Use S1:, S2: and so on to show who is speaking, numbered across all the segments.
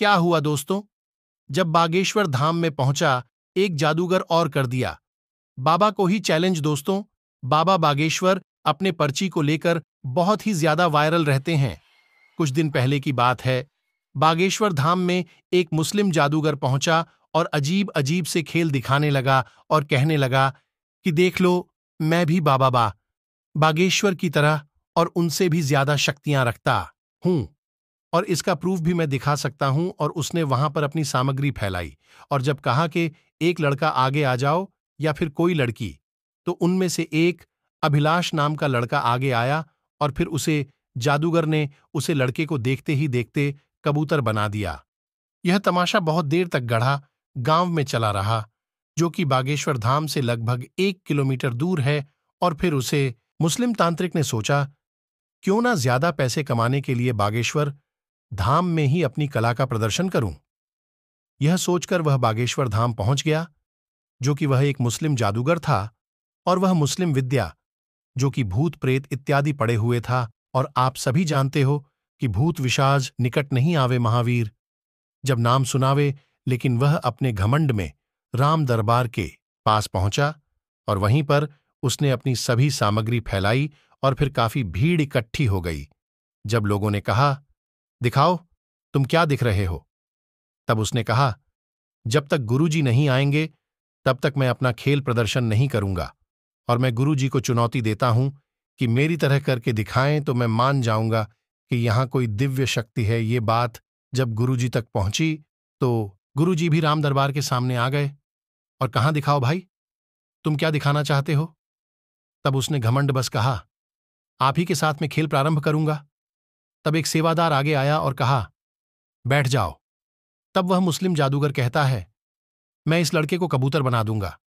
S1: क्या हुआ दोस्तों? जब बागेश्वर धाम में पहुँचा, एक जादूगर और कर दिया। बाबा को ही चैलेंज दोस्तों, बाबा बागेश्वर अपने पर्ची को लेकर बहुत ही ज़्यादा वायरल रहते हैं। कुछ दिन पहले की बात है, बागेश्वर धाम में एक मुस्लिम जादूगर पहुँचा और अजीब अजीब से खेल दिखाने लगा और कहने लगा कि देख लो, मैं भी बाबा बा, बागेश्वर की तरह और उनसे भी ज़्यादा शक्तियाँ रखता हूँ। और इसका प्रूफ भी मैं दिखा सकता हूँ और उसने वहाँ पर अपनी सामग्री फैलाई और जब कहा कि एक लड़का आगे आ जाओ या फिर कोई लड़की तो उनमें से एक अभिलाष नाम का लड़का आगे आया और फिर उसे जादूगर ने उसे लड़के को देखते ही देखते कबूतर बना दिया। यह तमाशा बहुत देर तक गढ़ा, गाँव में चला रहा, जो कि बागेश्वर धाम से लगभग एक किलोमीटर दूर है और फिर उसे मुस्लिम तांत्रिक ने सोचा, क्यों ना ज़्यादा पैसे कमाने के लिए बागेश्वर धाम में ही अपनी कला का प्रदर्शन करूँ? यह सोचकर वह बागेश्वर धाम पहुँच गया, जो कि वह एक मुस्लिम जादूगर था और वह मुस्लिम विद्या, जो कि भूत प्रेत इत्यादि पड़े हुए था और आप सभी जानते हो कि भूत विशाज निकट नहीं आवे महावीर, जब नाम सुनावे लेकिन वह अपने घमंड में राम दरबार के पास पहुँचा और वहीं पर उसने अपनी सभी सामग्री फैलाई और फिर काफ़ी भीड़ इकट्ठी हो गई, जब लोगों ने कहा दिखाओ, तुम क्या दिख रहे हो? तब उसने कहा, जब तक गुरुजी नहीं आएँगे, तब तक मैं अपना खेल प्रदर्शन नहीं करूँगा, और मैं गुरुजी को चुनौती देता हूँ कि मेरी तरह करके दिखाएँ तो मैं मान जाऊँगा कि यहाँ कोई दिव्य शक्ति है, ये बात जब गुरुजी तक पहुँची तो गुरुजी भी राम दरबार के सामने आ गए। और कहाँ दिखाओ भाई? तुम क्या दिखाना चाहते हो? तब उसने घमंड बस कहा, आप ही के साथ में खेल प्रारंभ करूँगा। तब एक सेवादार आगे आया और कहा, बैठ जाओ। तब वह मुस्लिम जादूगर कहता है, मैं इस लड़के को कबूतर बना दूँगा।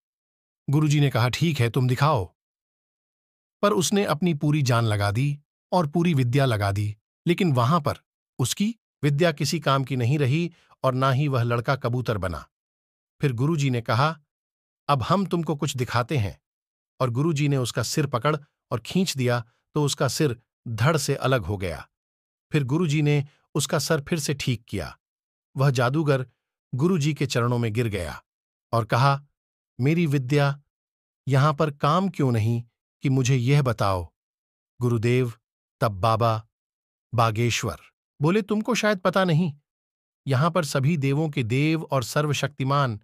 S1: गुरुजी ने कहा, ठीक है, तुम दिखाओ। पर उसने अपनी पूरी जान लगा दी और पूरी विद्या लगा दी, लेकिन वहाँ पर उसकी विद्या किसी काम की नहीं रही और ना ही वह लड़का कबूतर बना। फिर गुरुजी ने कहा, अब हम तुमको कुछ दिखाते हैं। और गुरुजी ने उसका सिर पकड़ और खींच दिया तो उसका सिर धड़ से अलग हो गया। फिर गुरुजी ने उसका सर फिर से ठीक किया। वह जादूगर गुरुजी के चरणों में गिर गया और कहा, मेरी विद्या, यहाँ पर काम क्यों नहीं कि मुझे यह बताओ? गुरुदेव, तब बाबा, बागेश्वर। बोले, तुमको शायद पता नहीं, यहाँ पर सभी देवों के देव और सर्वशक्तिमान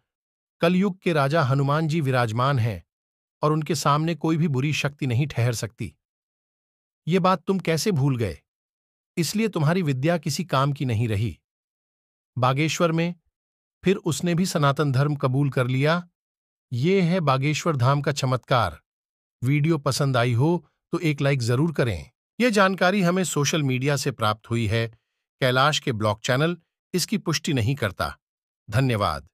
S1: कलयुग के राजा हनुमान जी विराजमान हैं और उनके सामने कोई भी बुरी शक्ति नहीं ठहर सकती। ये बात तुम कैसे भूल गए? इसलिए तुम्हारी विद्या किसी काम की नहीं रही। बागेश्वर में फिर उसने भी सनातन धर्म कबूल कर लिया। ये है बागेश्वर धाम का चमत्कार। वीडियो पसंद आई हो तो एक लाइक ज़रूर करें। यह जानकारी हमें सोशल मीडिया से प्राप्त हुई है। कैलाश के ब्लॉग चैनल इसकी पुष्टि नहीं करता। धन्यवाद।